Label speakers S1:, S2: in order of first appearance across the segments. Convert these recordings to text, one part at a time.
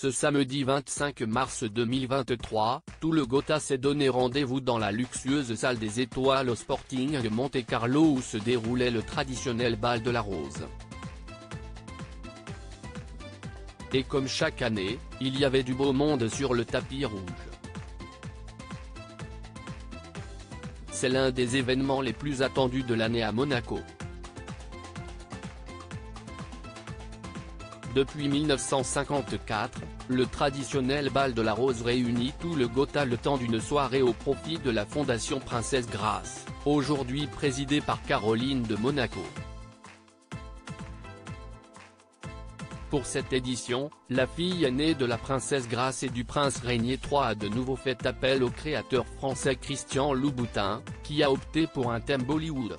S1: Ce samedi 25 mars 2023, tout le Gotha s'est donné rendez-vous dans la luxueuse salle des étoiles au Sporting Monte Carlo où se déroulait le traditionnel bal de la rose. Et comme chaque année, il y avait du beau monde sur le tapis rouge. C'est l'un des événements les plus attendus de l'année à Monaco. Depuis 1954, le traditionnel bal de la rose réunit tout le Gotha le temps d'une soirée au profit de la Fondation Princesse Grace, aujourd'hui présidée par Caroline de Monaco. Pour cette édition, la fille aînée de la princesse Grace et du prince Régnier III a de nouveau fait appel au créateur français Christian Louboutin, qui a opté pour un thème Bollywood.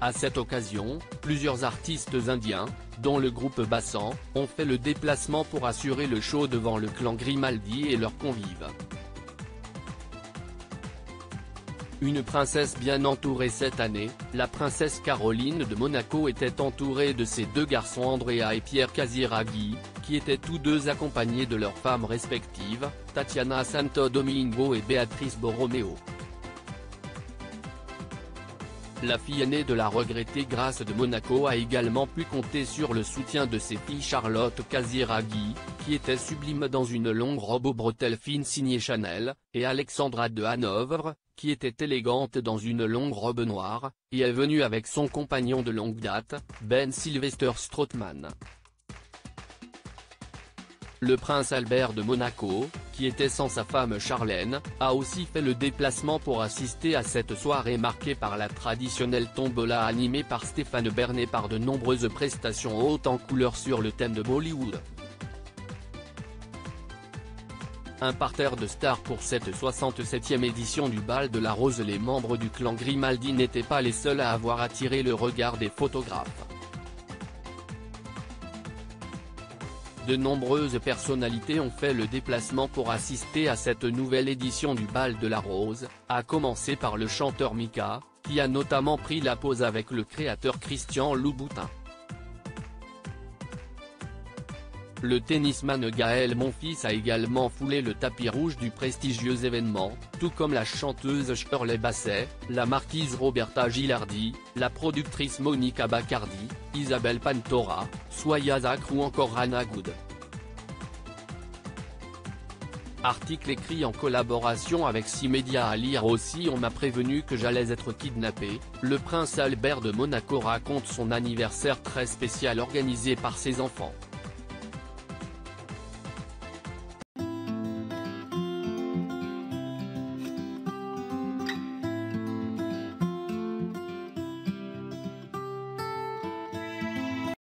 S1: À cette occasion, plusieurs artistes indiens, dont le groupe Bassan, ont fait le déplacement pour assurer le show devant le clan Grimaldi et leurs convives. Une princesse bien entourée cette année, la princesse Caroline de Monaco était entourée de ses deux garçons Andrea et Pierre Casiraghi, qui étaient tous deux accompagnés de leurs femmes respectives, Tatiana Santo Domingo et Béatrice Borromeo. La fille aînée de la regrettée Grâce de Monaco a également pu compter sur le soutien de ses filles Charlotte Casiraghi, qui était sublime dans une longue robe aux bretelles fines signée Chanel, et Alexandra de Hanovre, qui était élégante dans une longue robe noire, et est venue avec son compagnon de longue date, Ben Sylvester Strootman. Le prince Albert de Monaco, qui était sans sa femme Charlène, a aussi fait le déplacement pour assister à cette soirée marquée par la traditionnelle tombola animée par Stéphane Bernet par de nombreuses prestations hautes en couleur sur le thème de Bollywood. Un parterre de stars pour cette 67e édition du bal de la rose Les membres du clan Grimaldi n'étaient pas les seuls à avoir attiré le regard des photographes. De nombreuses personnalités ont fait le déplacement pour assister à cette nouvelle édition du Bal de la Rose, à commencer par le chanteur Mika, qui a notamment pris la pose avec le créateur Christian Louboutin. Le tennisman Gaël Monfils a également foulé le tapis rouge du prestigieux événement, tout comme la chanteuse Shirley Basset, la marquise Roberta Gilardi, la productrice Monica Bacardi, Isabelle Pantora, Soya Zakr ou encore Rana Good. Article écrit en collaboration avec Simedia à lire aussi On m'a prévenu que j'allais être kidnappé, le prince Albert de Monaco raconte son anniversaire très spécial organisé par ses enfants.